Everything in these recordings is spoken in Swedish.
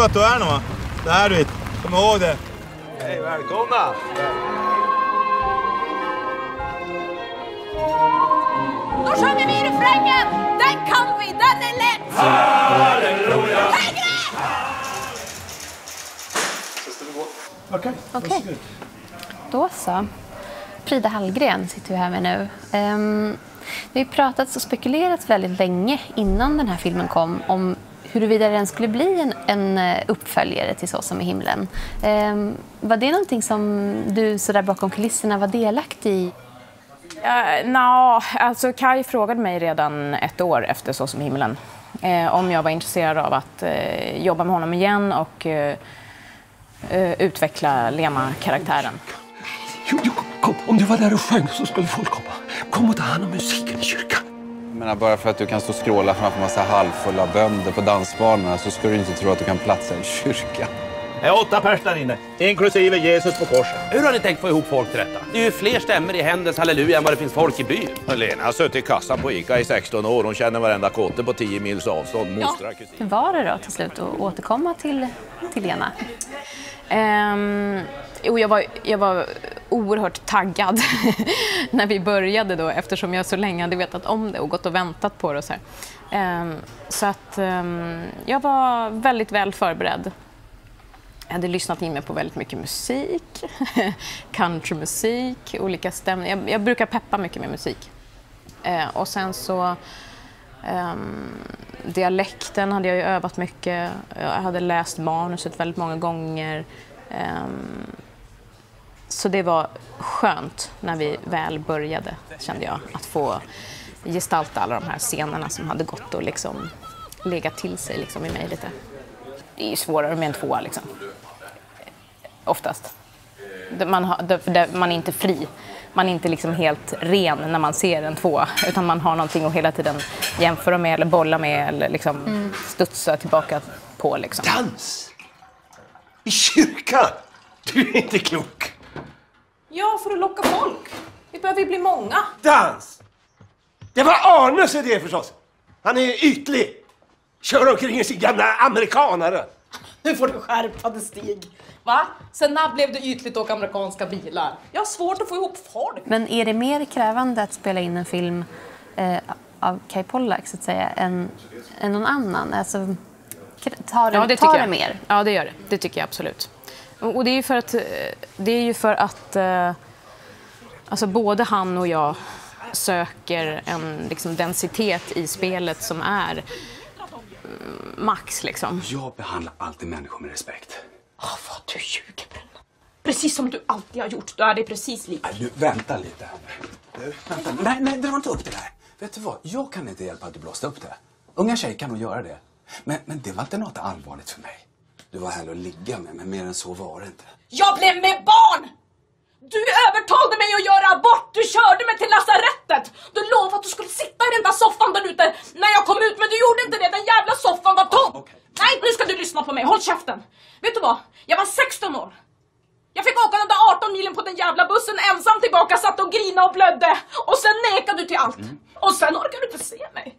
tror att du är nu va? Det här du vet. Kom ihåg det. Hej, välkomna! Då sjunger vi refrängen! Den kan vi, den är lätt! Halleluja! Högre! Okej, Okej. Då så. Frida Hallgren sitter vi här med nu. Um, det har ju pratats och spekulerats väldigt länge innan den här filmen kom om huruvida den skulle bli en, en eh, uppföljare till Så som i himlen. Um, var det någonting som du så där bakom kulisserna var delaktig i? Uh, Nja, alltså Kai frågade mig redan ett år efter Så som i himlen eh, om jag var intresserad av att eh, jobba med honom igen och eh, eh, utveckla Lena-karaktären. Jo, jo, kom. Om du var där och sjöng så skulle folk komma. Kom och ta hand om musiken i kyrkan. Menar, bara för att du kan stå och skråla framför massa halvfulla bönder på dansbanorna så ska du inte tro att du kan platsa i en kyrka. Det är åtta pers där inne, inklusive Jesus på korset. Hur har ni tänkt få ihop folk till detta? Det är ju fler stämmer i Händels halleluja än vad det finns folk i byn. Lena har suttit i kassan på Ica i 16 år. Hon känner varenda kotte på 10 mils avstånd. Kusin. Hur var det då till slut att återkomma till, till Lena? Um, jo, jag, var, jag var oerhört taggad när vi började då eftersom jag så länge hade vetat om det och gått och väntat på det. Och så här. Ehm, så att ehm, jag var väldigt väl förberedd. Jag hade lyssnat in mig på väldigt mycket musik, countrymusik, olika stämningar. Jag, jag, brukar peppa mycket med musik. Ehm, och sen så Um, dialekten hade jag ju övat mycket. Jag hade läst manuset väldigt många gånger. Um, så det var skönt när vi väl började, kände jag, att få gestalta alla de här scenerna som hade gått och liksom legat till sig liksom i mig lite. Det är ju svårare med en tvåa, liksom. Oftast. Man, har, man är inte fri man är inte liksom helt ren när man ser en tvåa utan man har någonting att hela tiden jämföra med eller bolla med eller liksom mm. studsa tillbaka på. Liksom. Dans! I kyrkan! Du är inte klok. Ja, för att locka folk. Vi behöver ju bli många. Dans! Det var Arnes idé förstås. Han är ytlig. Kör omkring i sin gamla amerikanare. Nu får du skärpa dig Stig. Va? Sen när blev det ytligt och amerikanska bilar? Jag har svårt att få ihop folk. Men är det mer krävande att spela in en film eh, av Kai Pollak så att säga än, än någon annan? Alltså, tar det, ja, det, tar det mer? Ja, det gör det. Det tycker jag absolut. Och det är ju för att, det är ju för att eh, alltså både han och jag söker en liksom, densitet i spelet som är mm, max. Liksom. Jag behandlar alltid människor med respekt. Oh, vad du ljuger, Brunna. Precis som du alltid har gjort. Du är det precis lika. Du, vänta lite nu. Vänta. Nej, nej, dra inte upp det där. Vet du vad? Jag kan inte hjälpa att du blåste upp det. Unga tjejer kan nog göra det. Men, men det var inte något allvarligt för mig. Du var här att ligga med, men mer än så var det inte. Jag blev med barn! Du övertalade mig att göra abort! Du körde mig till lasarettet! Du lovade att du skulle sitta i den där soffan där ute när jag kom ut, men du gjorde inte det! Den jävla soffan var tom! Okay. Nej, nu ska du lyssna på mig. Håll käften! Vet du vad? Jag var 16 år. Jag fick åka de där 18 milen på den jävla bussen ensam tillbaka, satt och grina och blödde. Och sen nekade du till allt. Mm. Och sen orkade du inte se mig.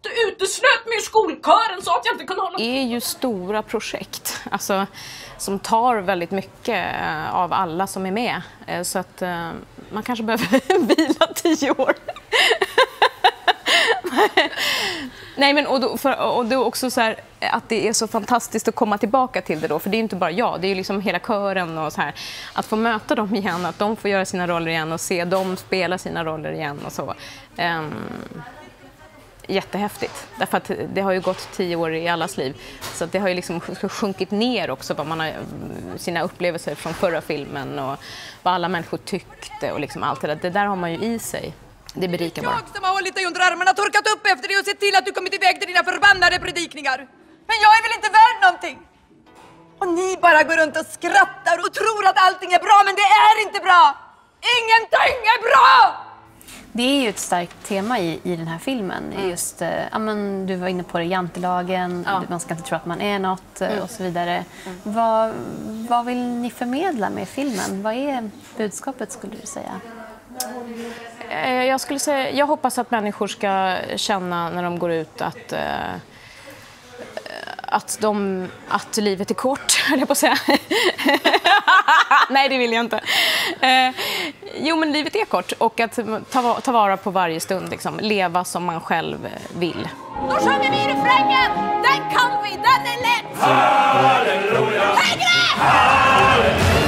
Du uteslöt mig ur skolkören så att jag inte kunde hålla... Det är ju stora projekt alltså, som tar väldigt mycket eh, av alla som är med. Eh, så att eh, man kanske behöver vila tio år. Nej, men och då, för, och då också så här, att det är så fantastiskt att komma tillbaka till det då, för det är inte bara jag, det är liksom hela kören och så här. Att få möta dem igen, att de får göra sina roller igen och se dem spela sina roller igen och så. Um, jättehäftigt, därför att det har ju gått tio år i allas liv. Så det har ju liksom sjunkit ner också, vad man har, sina upplevelser från förra filmen och vad alla människor tyckte och liksom allt det där. Det där har man ju i sig. Det berikar bara. Jag som har hållit dig under armarna, torkat upp efter dig och sett till att du kommit iväg till dina förbannade predikningar. Men jag är väl inte värd någonting? Och ni bara går runt och skrattar och tror att allting är bra, men det är inte bra! Ingenting är bra! Det är ju ett starkt tema i, i den här filmen. Mm. Just, eh, ja, men, du var inne på det, jantelagen, ja. man ska inte tro att man är något eh, mm. och så vidare. Mm. Vad, vad vill ni förmedla med filmen? Vad är budskapet skulle du säga? Eh, jag skulle säga, jag hoppas att människor ska känna när de går ut att, att, de, att livet är kort, höll jag på att säga. Nej, det vill jag inte. Eh, jo, men livet är kort och att ta, ta vara på varje stund. Liksom. Leva som man själv vill. Då sjunger vi refrängen! Den kan vi, den är lätt! Halleluja! Högre! Du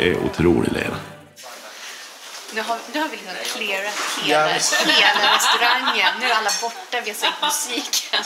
är otrolig Lena. Nu har, nu har vi liksom clearat hela, hela restaurangen. Nu är alla borta, vi har sänkt musiken.